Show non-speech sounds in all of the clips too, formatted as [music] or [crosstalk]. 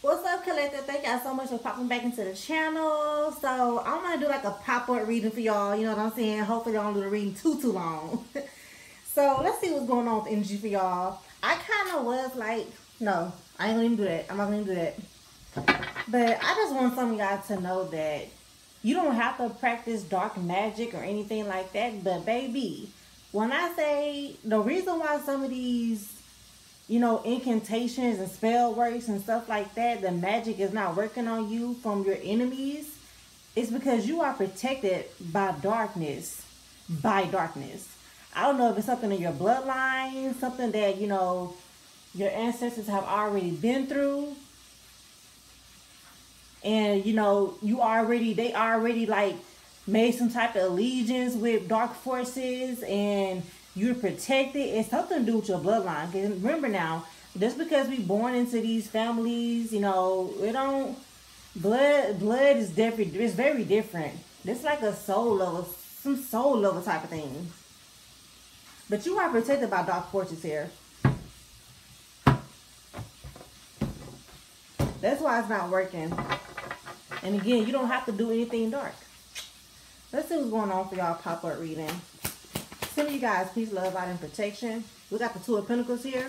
What's up, collective? Thank y'all so much for popping back into the channel. So I'm gonna do like a pop-up reading for y'all. You know what I'm saying? Hopefully, I don't do the reading too too long. [laughs] so let's see what's going on with energy for y'all. I kind of was like, no, I ain't gonna even do that. I'm not gonna do that. But I just want some of y'all to know that you don't have to practice dark magic or anything like that. But baby, when I say the reason why some of these you know, incantations and spell works and stuff like that, the magic is not working on you from your enemies, it's because you are protected by darkness, by darkness. I don't know if it's something in your bloodline, something that, you know, your ancestors have already been through. And, you know, you already, they already like made some type of allegiance with dark forces and you're protected. It's something to do with your bloodline. Because remember now, just because we born into these families, you know, it don't blood blood is different. It's very different. It's like a soul level, some soul level type of thing. But you are protected by dark forces here. That's why it's not working. And again, you don't have to do anything dark. Let's see what's going on for y'all pop-up reading. Send you guys peace, love, light, and protection. We got the Two of Pentacles here.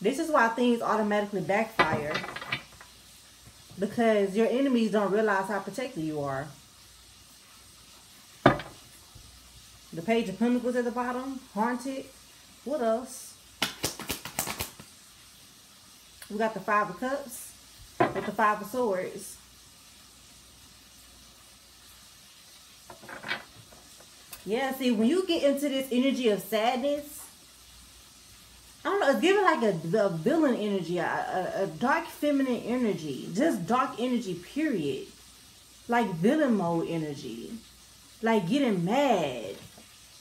This is why things automatically backfire. Because your enemies don't realize how protected you are. The Page of Pentacles at the bottom. Haunted. What else? We got the Five of Cups with the Five of Swords. Yeah, see, when you get into this energy of sadness, I don't know, it's giving like a, a villain energy, a, a, a dark feminine energy, just dark energy, period. Like villain mode energy. Like getting mad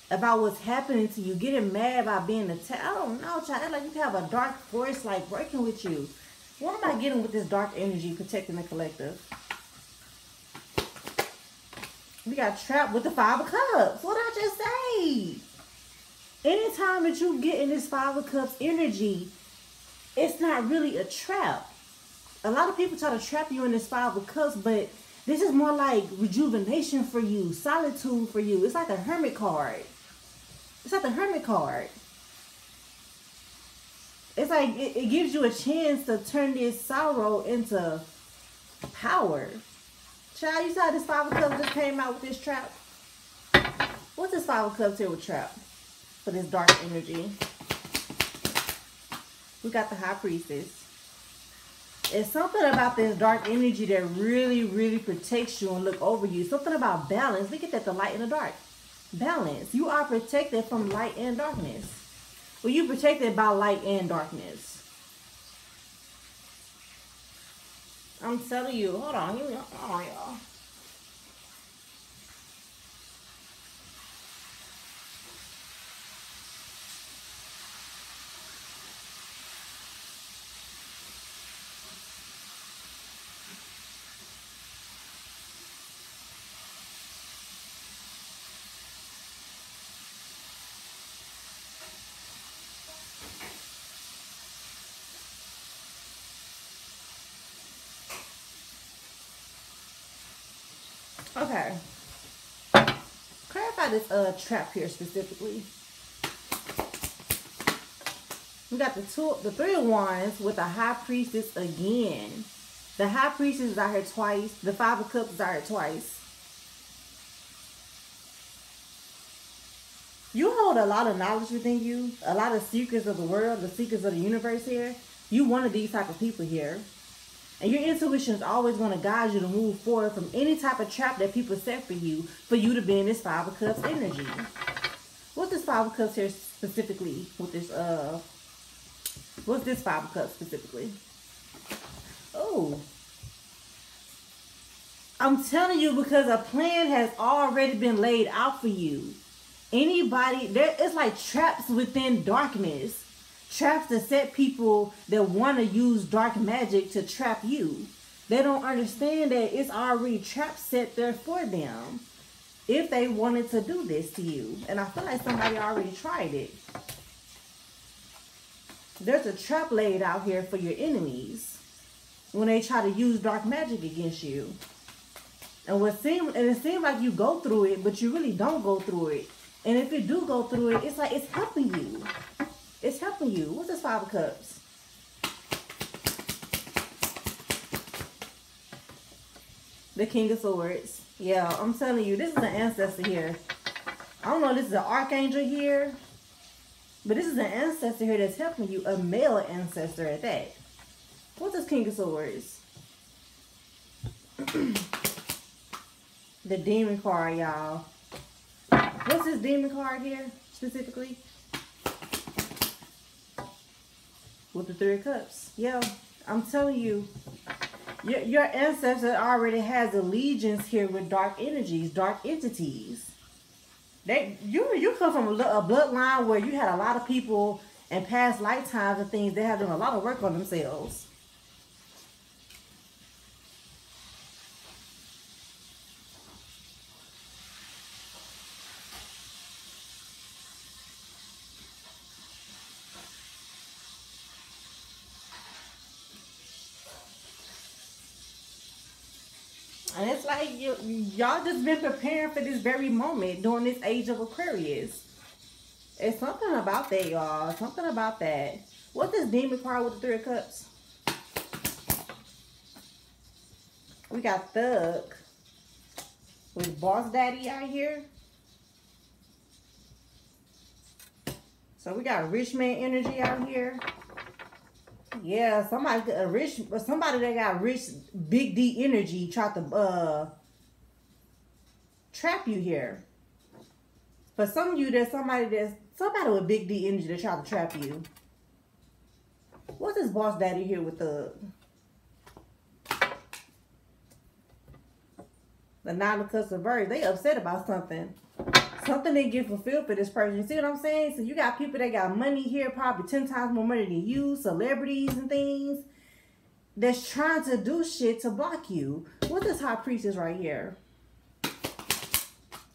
about what's happening to you, getting mad about being attacked. I don't know, child. Like you have a dark force like working with you. What am I getting with this dark energy protecting the collective? We got trapped with the Five of Cups. What I just say? Anytime that you get in this Five of Cups energy, it's not really a trap. A lot of people try to trap you in this Five of Cups, but this is more like rejuvenation for you, solitude for you. It's like a hermit card. It's like the hermit card. It's like it, it gives you a chance to turn this sorrow into power. Child, you saw this Five of Cups just came out with this trap. What's this Five of Cups here with trap? For this dark energy. We got the High Priestess. It's something about this dark energy that really, really protects you and look over you. Something about balance. Look at that, the light and the dark. Balance. You are protected from light and darkness. Well, you protected by light and darkness. I'm telling you. Hold on. Hold on, y'all. Okay. Clarify this uh trap here specifically. We got the two, the three of wands with the high priestess again. The high priestess is out here twice. The five of cups is out here twice. You hold a lot of knowledge within you, a lot of secrets of the world, the secrets of the universe here. You one of these type of people here. And your intuition is always going to guide you to move forward from any type of trap that people set for you, for you to be in this Five of Cups energy. What's this Five of Cups here specifically with this, uh, what's this Five of Cups specifically? Oh. I'm telling you because a plan has already been laid out for you. Anybody, there, it's like traps within darkness traps to set people that want to use dark magic to trap you. They don't understand that it's already trap set there for them if they wanted to do this to you. And I feel like somebody already tried it. There's a trap laid out here for your enemies. when they try to use dark magic against you. And what seem and it seems like you go through it, but you really don't go through it. And if you do go through it, it's like it's helping you. It's helping you. What's this five of cups? The King of Swords. Yeah, I'm telling you, this is an ancestor here. I don't know if this is an archangel here, but this is an ancestor here that's helping you, a male ancestor at that. What's this King of Swords? [clears throat] the demon card, y'all. What's this demon card here, specifically? With the Three Cups. Yeah, I'm telling you, your, your ancestor already has allegiance here with dark energies, dark entities. They you you come from a, a bloodline where you had a lot of people in past lifetimes and things. They have done a lot of work on themselves. It's like y'all just been preparing for this very moment during this age of Aquarius. It's something about that, y'all. Something about that. What does demon card with the three of cups? We got Thug with Boss Daddy out here. So we got rich man energy out here. Yeah, somebody a rich somebody that got rich big D energy tried to uh trap you here. For some of you, there's somebody that's somebody with big D energy that tried to trap you. What's this boss daddy here with the the nine of cups of birds? They upset about something something didn't get fulfilled for this person. You see what I'm saying? So you got people that got money here, probably 10 times more money than you, celebrities and things, that's trying to do shit to block you. What this high priestess right here?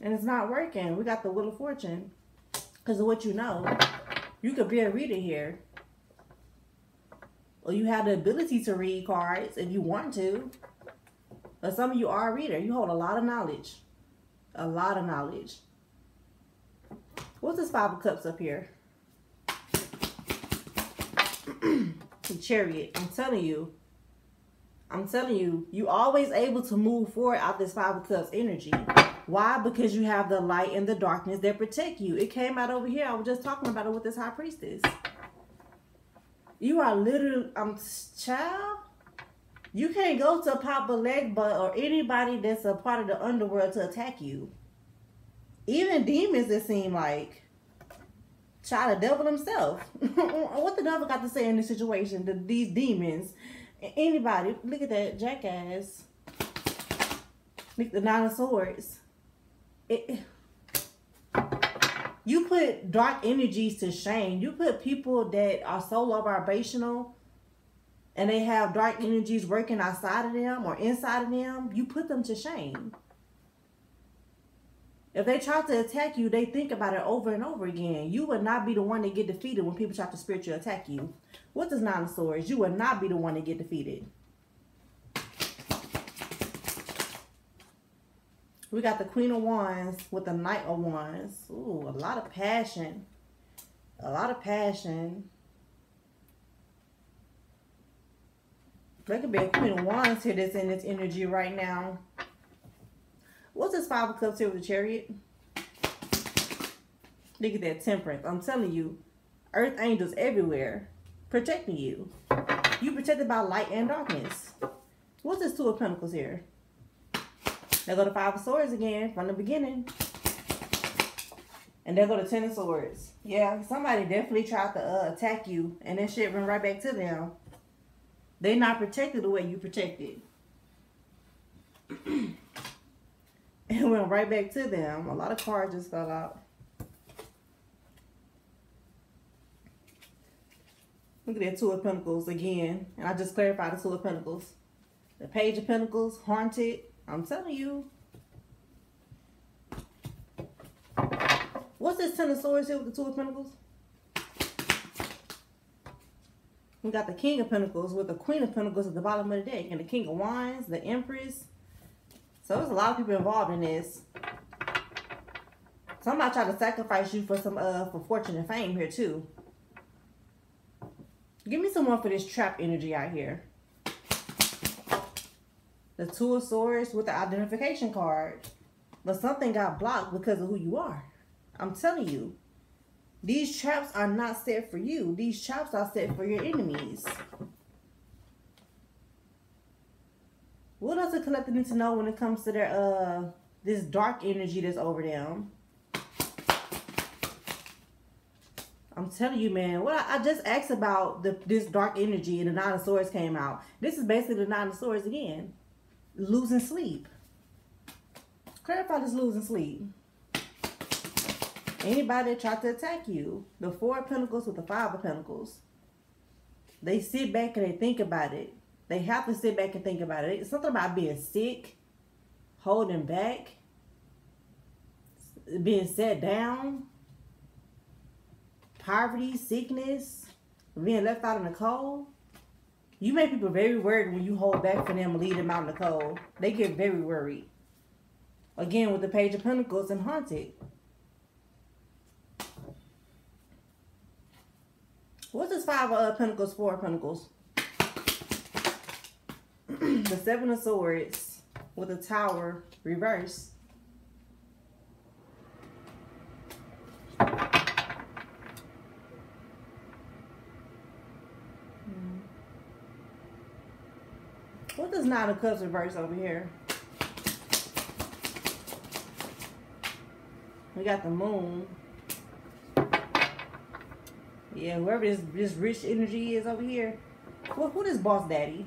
And it's not working. We got the Wheel of Fortune. Because of what you know. You could be a reader here. Or you have the ability to read cards if you want to. But some of you are a reader. You hold a lot of knowledge. A lot of knowledge. What's this Five of Cups up here? [clears throat] the Chariot. I'm telling you. I'm telling you, you always able to move forward out this Five of Cups energy. Why? Because you have the light and the darkness that protect you. It came out over here. I was just talking about it with this High Priestess. You are literally, um, child. You can't go to Papa Legba or anybody that's a part of the underworld to attack you. Even demons, it seem like. Try the devil himself. [laughs] what the devil got to say in this situation? The, these demons. Anybody. Look at that jackass. Look the nine of swords. It, you put dark energies to shame. You put people that are so low vibrational and they have dark energies working outside of them or inside of them. You put them to shame. If they try to attack you, they think about it over and over again. You would not be the one to get defeated when people try to spiritually attack you. What does Nine of Swords? You would not be the one to get defeated. We got the Queen of Wands with the Knight of Wands. Ooh, a lot of passion. A lot of passion. There could be a Queen of Wands here that's in this energy right now. What's this Five of Cups here with the Chariot? Look at that temperance. I'm telling you, earth angels everywhere protecting you. You protected by light and darkness. What's this Two of Pentacles here? There go the Five of Swords again from the beginning. And there go the Ten of Swords. Yeah, somebody definitely tried to uh, attack you. And that shit went right back to them. They not protected the way you protected. [clears throat] [laughs] It went right back to them. A lot of cards just fell out. Look at that Two of Pentacles again. And I just clarified the Two of Pentacles. The Page of Pentacles, Haunted. I'm telling you. What's this Ten of Swords here with the Two of Pentacles? We got the King of Pentacles with the Queen of Pentacles at the bottom of the deck. And the King of Wands, the Empress. So there's a lot of people involved in this. Somebody try to sacrifice you for some uh for fortune and fame here too. Give me some more for this trap energy out here. The Two of Swords with the identification card. But something got blocked because of who you are. I'm telling you. These traps are not set for you. These traps are set for your enemies. What does the collective need to know when it comes to their uh this dark energy that's over them? I'm telling you, man. What I, I, just asked about the this dark energy and the Nine of Swords came out. This is basically the Nine of Swords again. Losing sleep. Clarify this losing sleep. Anybody that tried to attack you. The Four of Pentacles with the Five of Pentacles. They sit back and they think about it. They have to sit back and think about it. It's something about being sick, holding back, being set down poverty, sickness, being left out in the cold. You make people very worried when you hold back for them and leave them out in the cold. They get very worried. Again, with the Page of Pentacles and Haunted. What's this Five of uh, Pentacles, Four of Pentacles? The Seven of Swords with a Tower reverse. What does Nine of Cups reverse over here? We got the moon. Yeah, whoever this, this rich energy is over here. Well, who this boss daddy?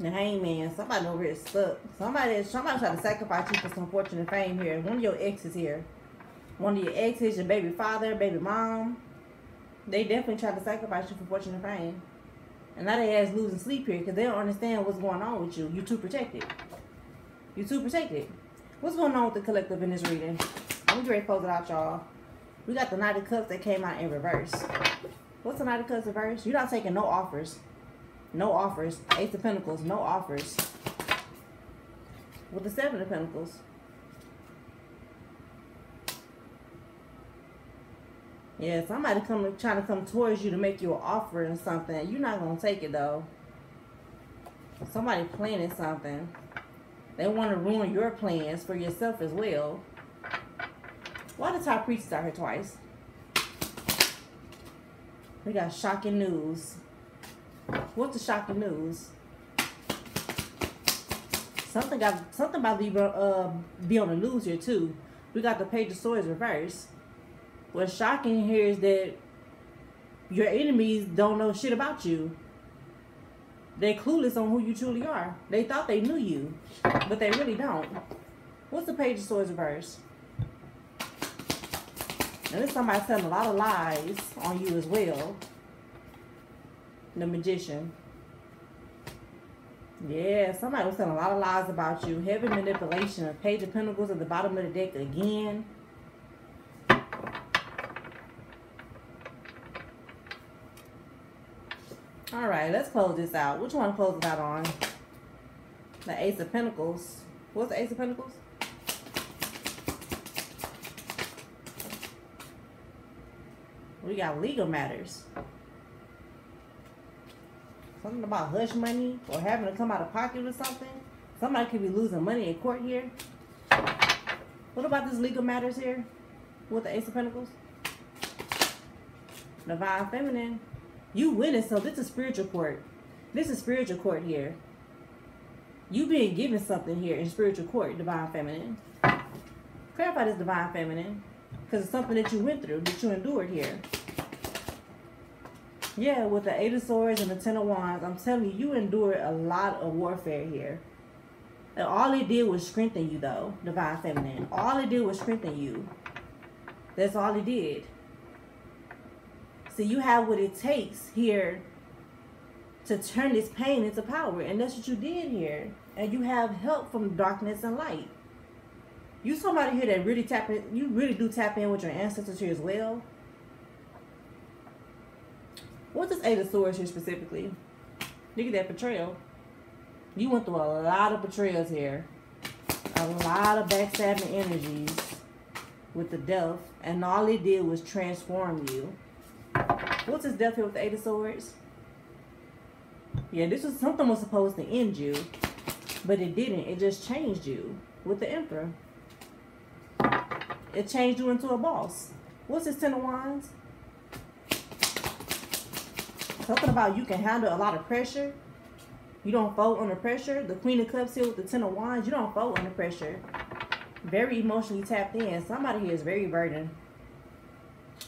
The hangman. Somebody over here stuck. Somebody, somebody trying to sacrifice you for some fortune and fame here. One of your exes here. One of your exes, your baby father, baby mom. They definitely try to sacrifice you for fortune and fame. And now they ass losing sleep here because they don't understand what's going on with you. You're too protected. You're too protected. What's going on with the collective in this reading? I'm ready to close it out, y'all. We got the Knight of Cups that came out in reverse. What's the Knight of Cups reverse? You're not taking no offers. No offers. Ace of Pentacles, no offers. With the Seven of Pentacles. Yeah, somebody come trying to come towards you to make you an offer and something. You're not gonna take it though. Somebody planning something. They want to ruin your plans for yourself as well. Why the top priest out here twice? We got shocking news. What's the shocking news? Something got something about to be, uh, be on the news here too. We got the page of swords reversed. What's shocking here is that your enemies don't know shit about you. They're clueless on who you truly are. They thought they knew you, but they really don't. What's the Page of Swords reverse? And this somebody telling a lot of lies on you as well. The Magician. Yeah, somebody was telling a lot of lies about you. Heavy manipulation. A Page of Pentacles at the bottom of the deck again. All right, let's close this out. Which one to close it out on? The Ace of Pentacles. What's the Ace of Pentacles? We got legal matters. Something about hush money or having to come out of pocket or something. Somebody could be losing money in court here. What about this legal matters here with the Ace of Pentacles? Divine Feminine. You winning, so this is spiritual court. This is spiritual court here. You being given something here in spiritual court, divine feminine. Clarify this divine feminine. Because it's something that you went through, that you endured here. Yeah, with the Eight of Swords and the Ten of Wands, I'm telling you, you endured a lot of warfare here. And all it did was strengthen you, though, Divine Feminine. All it did was strengthen you. That's all it did. So you have what it takes here to turn this pain into power. And that's what you did here. And you have help from darkness and light. You somebody here that really tap in, you really do tap in with your ancestors here as well. What's this Eight of Swords here specifically? Look at that betrayal. You went through a lot of betrayals here. A lot of backstabbing energies with the death. And all it did was transform you. What's this death here with the Eight of Swords? Yeah, this was something was supposed to end you. But it didn't. It just changed you with the Emperor. It changed you into a boss. What's this Ten of Wands? Something about you can handle a lot of pressure. You don't fold under pressure. The Queen of Cups here with the Ten of Wands, you don't fold under pressure. Very emotionally tapped in. Somebody here is very burdened.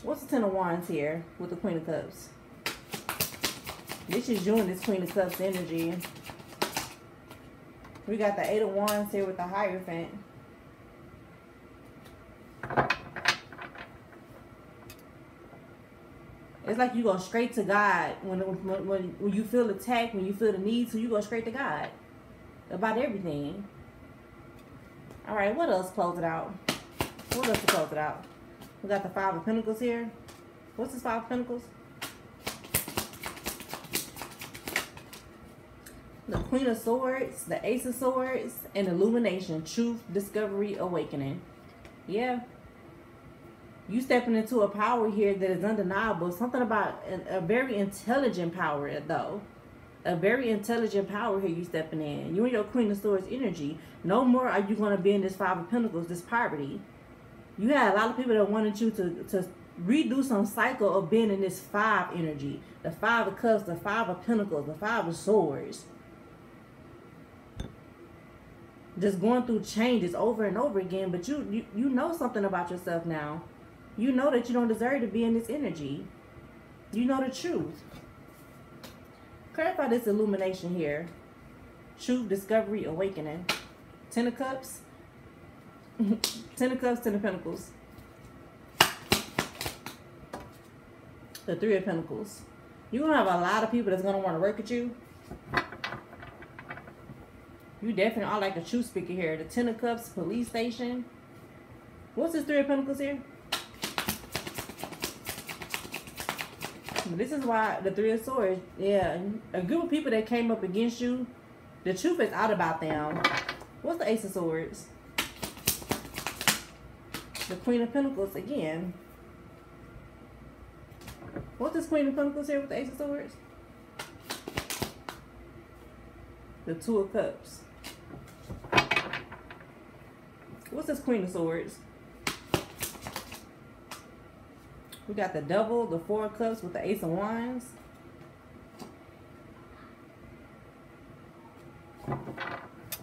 What's the Ten of Wands here with the Queen of Cups? This is you and this Queen of Cups energy. We got the Eight of Wands here with the Hierophant. It's like you go straight to God when, when, when, you feel attacked, when you feel the need to, you go straight to God about everything. All right, what else close it out? What else to close it out? We got the Five of Pentacles here. What's this Five of Pentacles? The Queen of Swords, the Ace of Swords, and Illumination, Truth, Discovery, Awakening. Yeah, you stepping into a power here that is undeniable. Something about a, a very intelligent power, though. A very intelligent power here you stepping in. You and your Queen of Swords energy. No more are you going to be in this Five of Pentacles, this poverty. You had a lot of people that wanted you to, to redo some cycle of being in this five energy. The five of cups, the five of pentacles, the five of swords. Just going through changes over and over again. But you, you, you know something about yourself now. You know that you don't deserve to be in this energy. You know the truth. Clarify this illumination here. Truth, discovery, awakening. Ten of Cups. [laughs] Ten of Cups, Ten of Pentacles. The Three of Pentacles. You're going to have a lot of people that's going to want to work with you. You definitely are like a true speaker here. The Ten of Cups, police station. What's this Three of Pentacles here? This is why the Three of Swords, yeah, a group of people that came up against you, the truth is out about them. What's the Ace of Swords? The Queen of Pentacles again. What's this Queen of Pentacles here with the Ace of Swords? The Two of Cups. What's this Queen of Swords? We got the double, the four of cups with the ace of wands.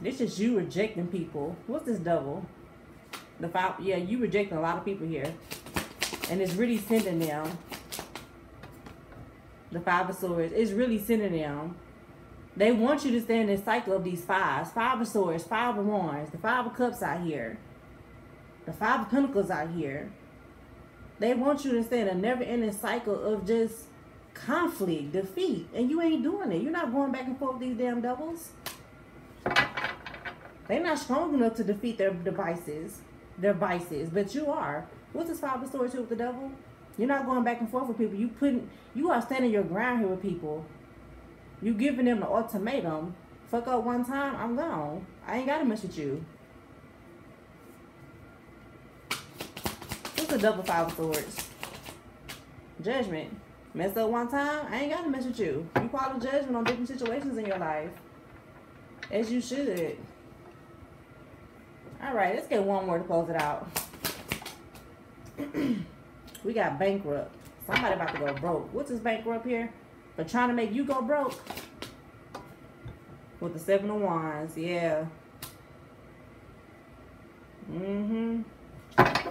This is you rejecting people. What's this double? The five, yeah, you rejecting a lot of people here. And it's really sending them. The five of swords. It's really sending them. They want you to stay in this cycle of these fives. Five of swords, five of wands, the five of cups out here. The five of pentacles out here. They want you to stay in a never-ending cycle of just conflict, defeat, and you ain't doing it. You're not going back and forth with these damn doubles. They're not strong enough to defeat their devices, their vices, but you are. What's this five of swords with the devil? You're not going back and forth with people. You putting, you are standing your ground here with people. You giving them the ultimatum. Fuck up one time, I'm gone. I ain't gotta mess with you. A double five of swords? Judgment. Mess up one time, I ain't gotta mess with you. You call a judgment on different situations in your life. As you should. Alright, let's get one more to close it out. [clears throat] we got bankrupt. Somebody about to go broke. What's this bankrupt here? For trying to make you go broke? With the seven of wands, yeah. Mm-hmm.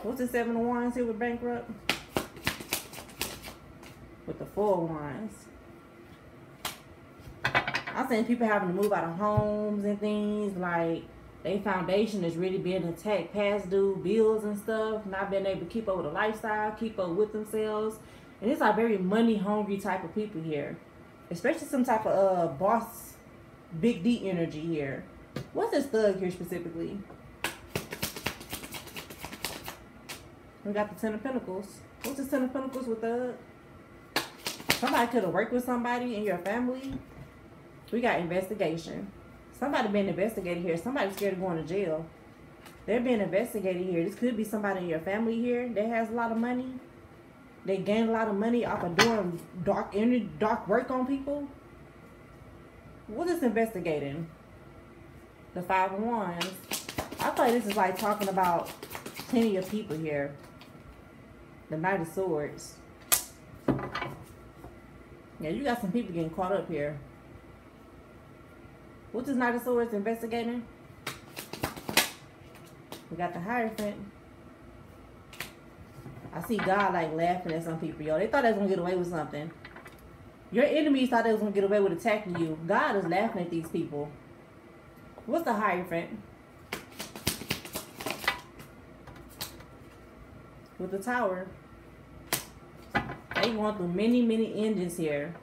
What's the seven of wands here with bankrupt? With the four of wands. I'm saying people having to move out of homes and things like their foundation is really being attacked, past due bills and stuff, not being able to keep up with the lifestyle, keep up with themselves. And it's like very money hungry type of people here. Especially some type of uh boss big D energy here. What's this thug here specifically? We got the Ten of Pentacles. What's the Ten of Pentacles with the... Somebody could have worked with somebody in your family. We got investigation. Somebody being investigated here. Somebody's scared of going to jail. They're being investigated here. This could be somebody in your family here that has a lot of money. They gain a lot of money off of doing dark energy, dark work on people. What is investigating? The five of wands. I thought this is like talking about plenty of people here. The knight of swords. Yeah, you got some people getting caught up here. What is this Knight of Swords investigating? We got the Hierophant. I see God like laughing at some people, yo. They thought they was gonna get away with something. Your enemies thought they was gonna get away with attacking you. God is laughing at these people. What's the Hierophant? With the tower. They going through many, many endings here.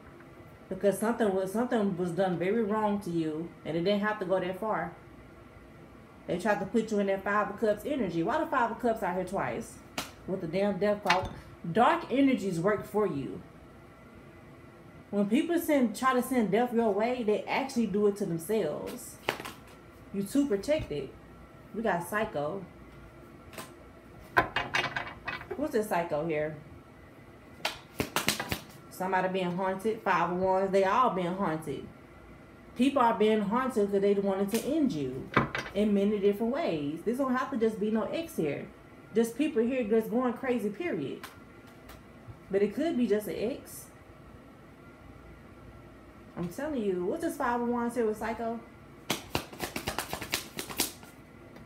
Because something was something was done very wrong to you and it didn't have to go that far. They tried to put you in that five of cups energy. Why the five of cups out here twice? With the damn death clock. Dark energies work for you. When people send try to send death your way, they actually do it to themselves. You too protected. We got psycho. What's this psycho here? Somebody being haunted. Five of Wands. They all being haunted. People are being haunted because they wanted to end you in many different ways. This don't have to just be no X here. Just people here just going crazy, period. But it could be just an X. I'm telling you. What's this Five of Wands here with Psycho?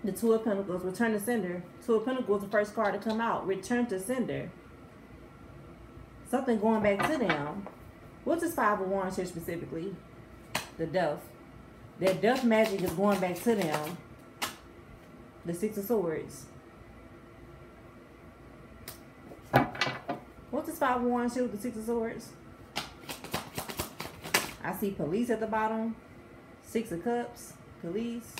The Two of Pentacles. Return to sender. Two of Pentacles, the first card to come out. Return to sender. Something going back to them. What's this Five of Wands here specifically? The Duff. That Duff magic is going back to them. The Six of Swords. What's this Five of Wands here with the Six of Swords? I see police at the bottom. Six of Cups. Police.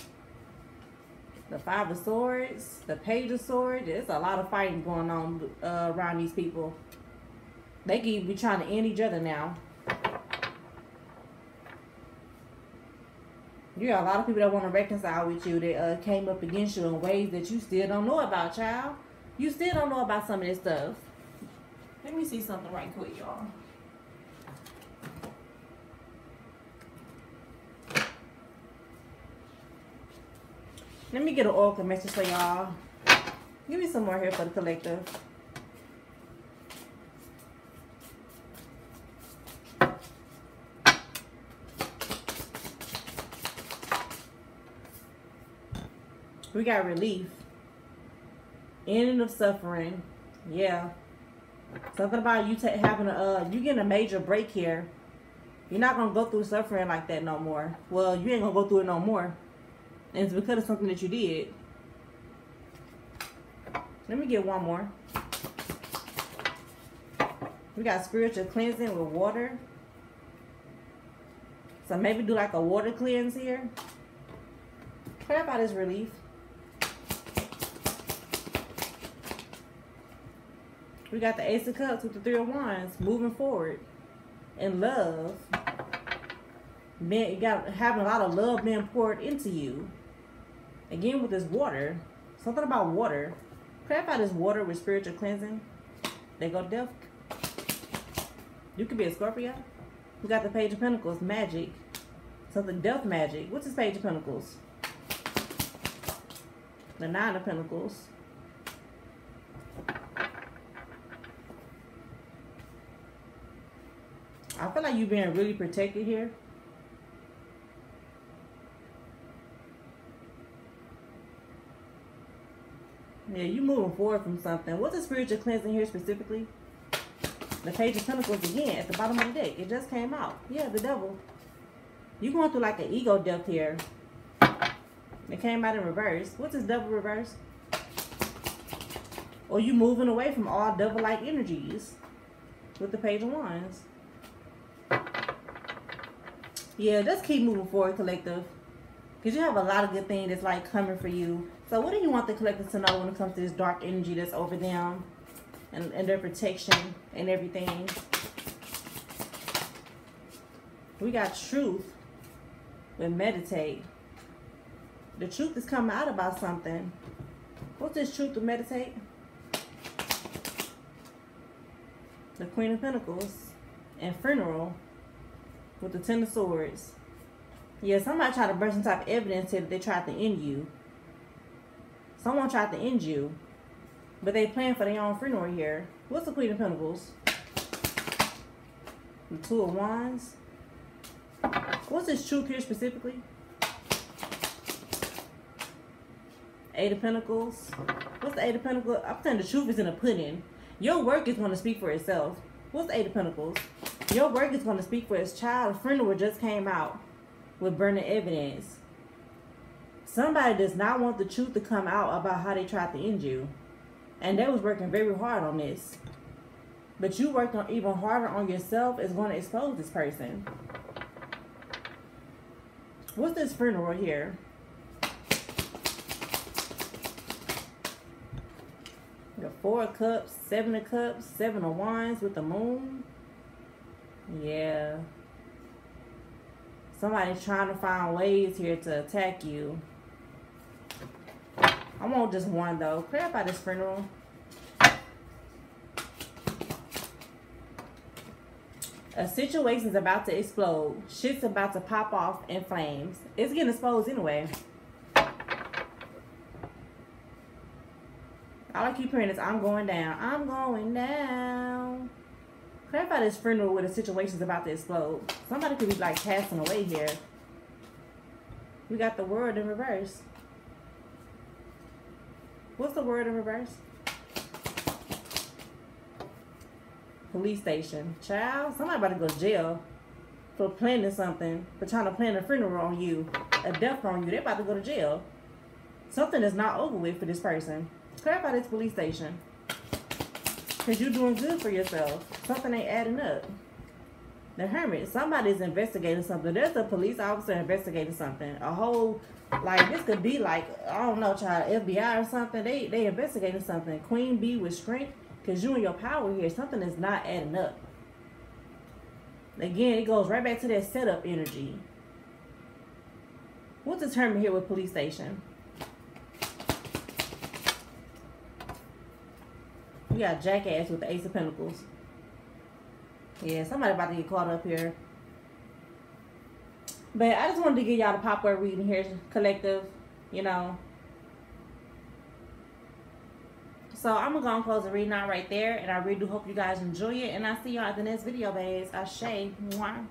The Five of Swords. The Page of Swords. There's a lot of fighting going on uh, around these people. They could be trying to end each other now. You got a lot of people that want to reconcile with you that uh, came up against you in ways that you still don't know about, child. You still don't know about some of this stuff. Let me see something right quick, y'all. Let me get an oracle message for y'all. Give me some more here for the collective. We got relief. Ending of suffering. Yeah. Something about you having a, uh, you getting a major break here. You're not going to go through suffering like that no more. Well, you ain't going to go through it no more. And it's because of something that you did. Let me get one more. We got spiritual cleansing with water. So maybe do like a water cleanse here. Pray about his relief. We got the Ace of Cups with the Three of Wands moving forward. in love. Man, you got having a lot of love being poured into you. Again with this water. Something about water. Clarify this water with spiritual cleansing. They go death. You could be a Scorpio. We got the Page of Pentacles, magic. Something death magic. What's this Page of Pentacles? The Nine of Pentacles. I feel like you're being really protected here. Yeah, you moving forward from something. What's the spiritual cleansing here specifically? The Page of Pentacles again at the bottom of the deck. It just came out. Yeah, the devil. You're going through like an ego death here. It came out in reverse. What's this devil reverse? Or you moving away from all devil-like energies with the Page of Wands. Yeah, just keep moving forward, collective. Because you have a lot of good things that's like coming for you. So what do you want the collective to know when it comes to this dark energy that's over them? And, and their protection and everything. We got truth with meditate. The truth is coming out about something. What's this truth to meditate? The Queen of Pentacles and funeral with the Ten of Swords. Yeah, somebody tried to bring some type of evidence here that they tried to end you. Someone tried to end you. But they plan for their own friend funeral here. What's the Queen of Pentacles? The Two of Wands. What's this truth here specifically? Eight of Pentacles. What's the Eight of Pentacles? I'm saying the truth is in the pudding. Your work is going to speak for itself. What's the Eight of Pentacles? Your work is going to speak for its child. A funeral just came out with burning evidence. Somebody does not want the truth to come out about how they tried to end you. And they was working very hard on this. But you worked on even harder on yourself is going to expose this person. What's this funeral here? The four of cups, seven of cups, seven of wands with the moon. Yeah. Somebody's trying to find ways here to attack you. I want just one though. Clear up this funeral. A situation's about to explode. Shit's about to pop off in flames. It's getting exposed anyway. All I keep hearing is I'm going down. I'm going down. Clarify this funeral where the situation's about to explode. Somebody could be like passing away here. We got the world in reverse. What's the word in reverse? Police station. Child, somebody about to go to jail for planning something, for trying to plan a funeral on you, a death on you. They're about to go to jail. Something is not over with for this person. Clarify this police station. Because you're doing good for yourself. Something ain't adding up. The Hermit, somebody's investigating something. There's a police officer investigating something. A whole, like, this could be like, I don't know, child, FBI or something. They they investigating something. Queen Bee with strength. Because you and your power here, something is not adding up. Again, it goes right back to that setup energy. What's the term here with police station? We got Jackass with the Ace of Pentacles. Yeah, somebody about to get caught up here. But I just wanted to give y'all the pop-up reading here, collective, you know. So I'm going to go and close the reading out right there. And I really do hope you guys enjoy it. And I'll see y'all at the next video, babes. Ashe. Mwah.